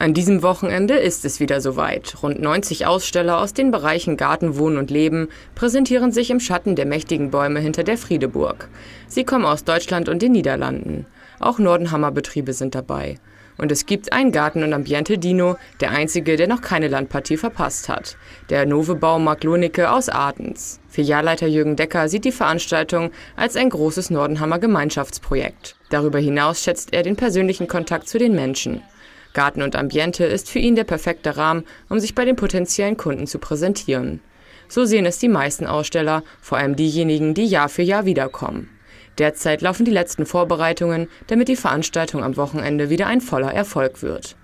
An diesem Wochenende ist es wieder soweit. Rund 90 Aussteller aus den Bereichen Garten, Wohnen und Leben präsentieren sich im Schatten der mächtigen Bäume hinter der Friedeburg. Sie kommen aus Deutschland und den Niederlanden. Auch Nordenhammer Betriebe sind dabei. Und es gibt einen Garten- und Ambiente-Dino, der einzige, der noch keine Landpartie verpasst hat. Der Novebau Mark Lonicke aus Athens. Filialleiter Jürgen Decker sieht die Veranstaltung als ein großes Nordenhammer Gemeinschaftsprojekt. Darüber hinaus schätzt er den persönlichen Kontakt zu den Menschen. Garten und Ambiente ist für ihn der perfekte Rahmen, um sich bei den potenziellen Kunden zu präsentieren. So sehen es die meisten Aussteller, vor allem diejenigen, die Jahr für Jahr wiederkommen. Derzeit laufen die letzten Vorbereitungen, damit die Veranstaltung am Wochenende wieder ein voller Erfolg wird